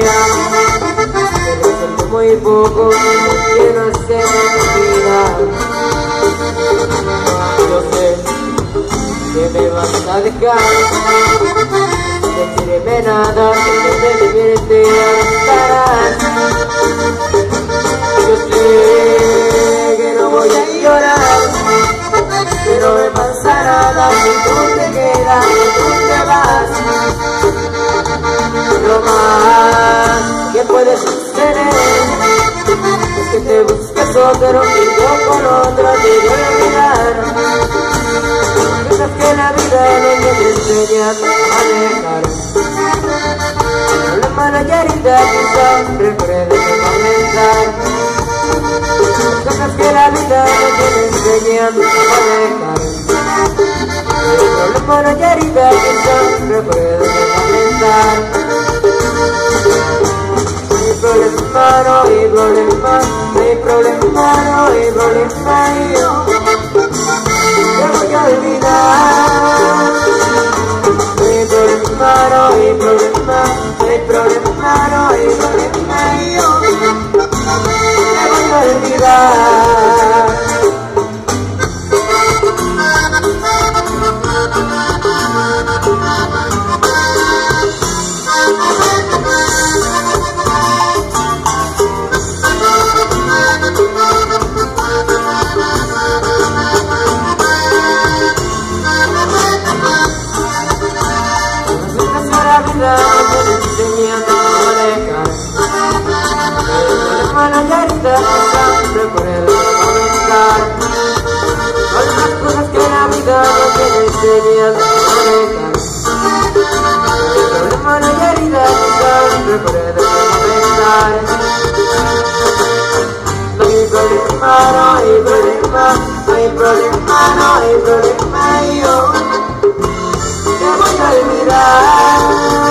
amo Pero muy poco que no sé vida. Yo sé que me vas a dejar Decirme nada que de vivir te estarás Yo sé que no voy a llorar Pero me pasa nada si tú te quedas, Lo más que puedes tener Es que te busques otro y yo con otro te voy olvidar Cosas que la vida no te enseña a dejar Problema no yarita que siempre puede comenzar Cosas que la vida no te enseña a dejar hermana querida que me puede lamentar. Mi problema, no hay problema, mi problema, no hay problema, yo te voy a olvidar. Mi problema, no hay problema, mi problema, no hay problema, y yo te voy a olvidar. diseñando orejas el Son las la vida no No hay problema, no No hay problema, no Te voy a olvidar.